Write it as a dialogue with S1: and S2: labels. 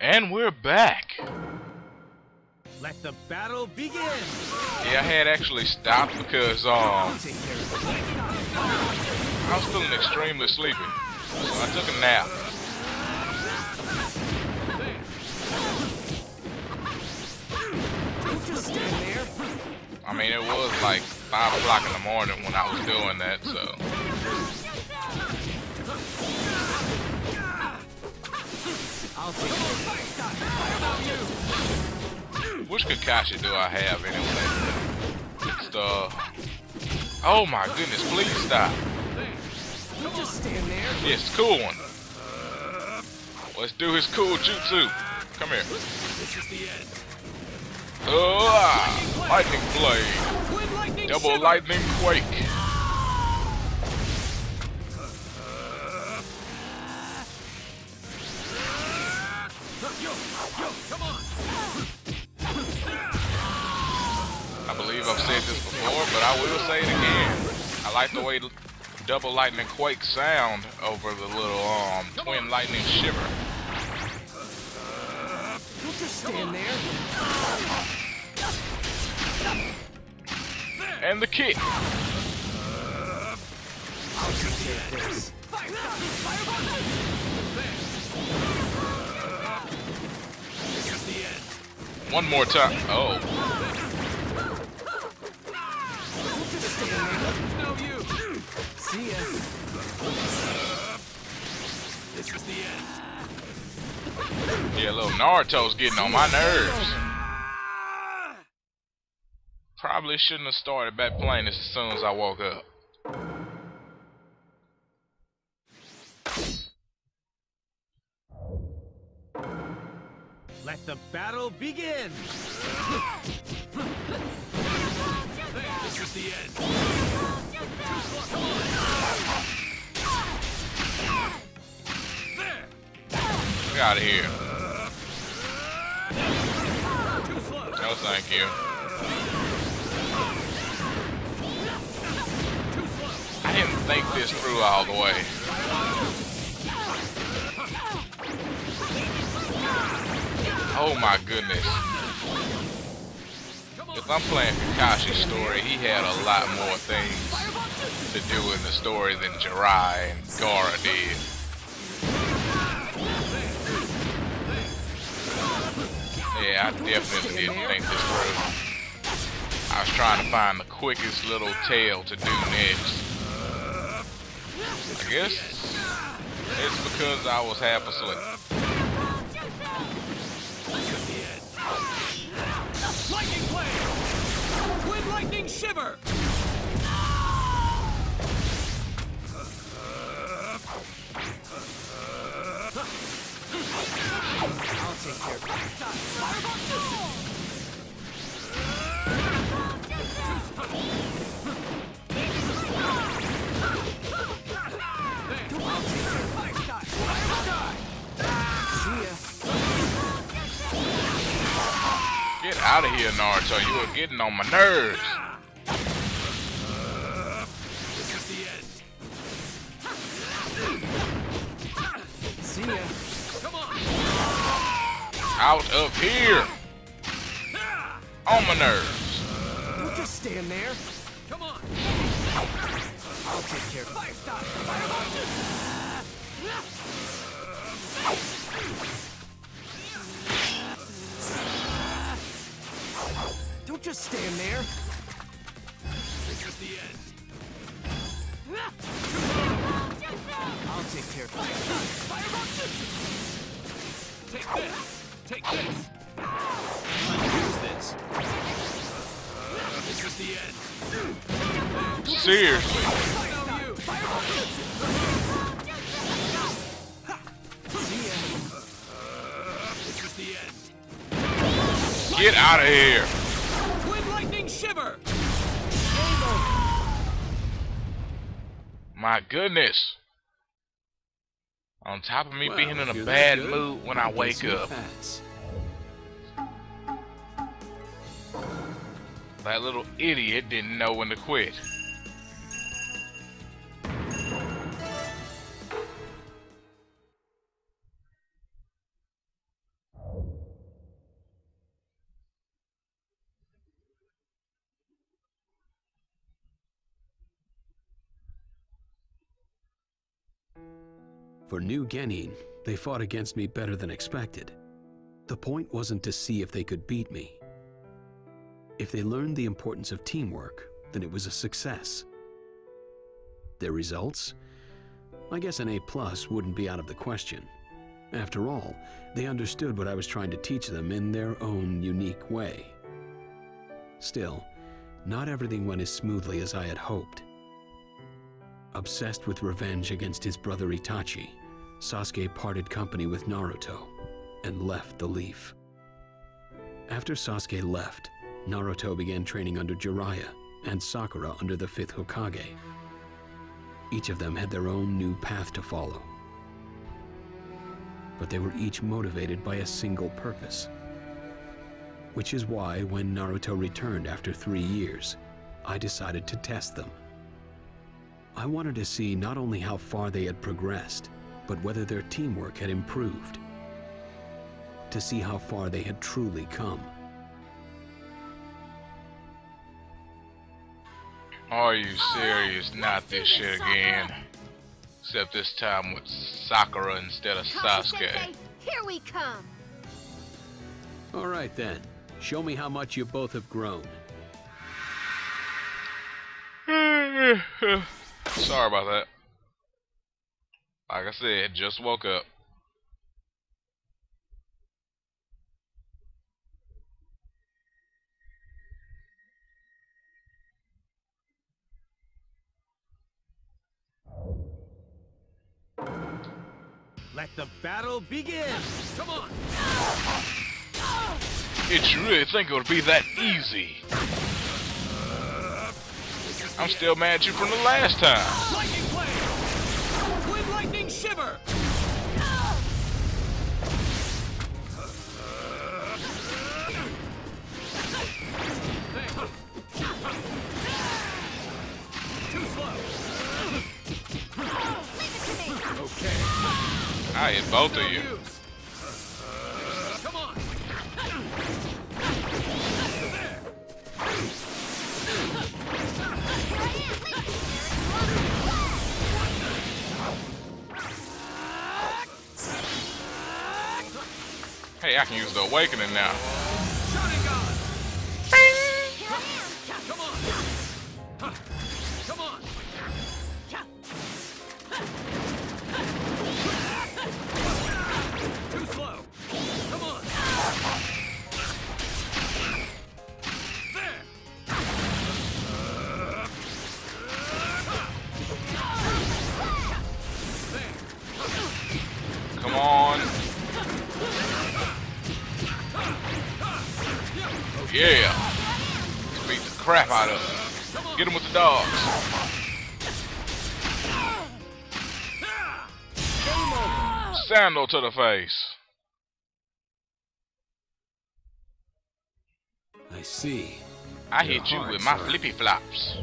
S1: And we're back.
S2: Let the battle begin.
S1: Yeah, I had actually stopped because um
S2: Take care of
S1: I was feeling extremely sleepy. So I took a nap.
S2: Don't just stand there.
S1: I mean, it was like 5 o'clock in the morning when I was doing that, so. Which Kakashi do I have anyway? It's. Oh my goodness, please stop. Yes, cool one. Let's do his cool jutsu. Come here.
S2: The end.
S1: Ah, lightning blade. Double lightning quake.
S2: Come on.
S1: I believe I've said this before, but I will say it again. I like the way double lightning quake sound over the little um twin lightning shiver.
S2: Don't just stand there.
S1: And the kick.
S2: I'll take care of this. This is the end.
S1: One more time. Oh, yeah, little Naruto's getting on my nerves. Probably shouldn't have started back playing this as soon as I woke up.
S2: Let the battle begin. This is the end.
S1: Get out of here. No, thank you. I didn't think this through all the way. Oh my goodness. If I'm playing Kakashi's story, he had a lot more things to do in the story than Jiraiya and Gaara did. Yeah, I definitely didn't think this through. I was trying to find the quickest little tale to do next. I guess it's because I was half asleep.
S2: Lightning blade. Twin lightning shiver. I'll take care of it.
S1: Out of here, Naruto. You are getting on my nerves.
S2: This is the end. See ya. Come on.
S1: Out of here. On my nerves.
S2: Don't just stand there. Come on. I'll take care of it. Don't just stand there. This is the end. I'll take care of it. Take this. Take this. Use this. This is the end.
S1: Seriously.
S2: See ya. This is the end.
S1: Get out of here. My goodness. On top of me
S3: Well,
S1: being in a bad
S3: good,
S1: mood when I wake up.
S3: pass.
S1: That little idiot didn't know when to quit.
S3: For New Genin, they fought against me better than expected. The point wasn't to see if they could beat me. If they learned the importance of teamwork, then it was a success. Their results? I guess an A plus wouldn't be out of the question. After all, they understood what I was trying to teach them in their own unique way. Still, not everything went as smoothly as I had hoped. Obsessed with revenge against his brother Itachi, Sasuke parted company with Naruto and left the Leaf. After Sasuke left, Naruto began training under Jiraiya and Sakura under the fifth Hokage. Each of them had their own new path to follow. But they were each motivated by a single purpose. Which is why, when Naruto returned after three years, I decided to test them. I wanted to see not only how far they had progressed, but whether their teamwork had improved. To see how far they had truly come.
S1: Are you serious? Not this shit again. Except this time with Sakura instead of Sasuke.
S4: Here we come.
S3: All right then. Show me how much you both have grown.
S1: Sorry about that. Like I said, just woke up.
S2: Let the battle begin! Come on!
S1: Did you really think it would be that easy? I'm still mad at you from the last time.
S2: Shiver! Too slow!
S4: Leave it to me.
S2: Okay.
S1: I hit both of you.
S4: I
S1: can use the awakening now.
S2: Come on! Come on!
S1: Crap out of him. Get him with the dogs. Sandal to the face.
S3: I see.
S1: I hit you with my flippy flops.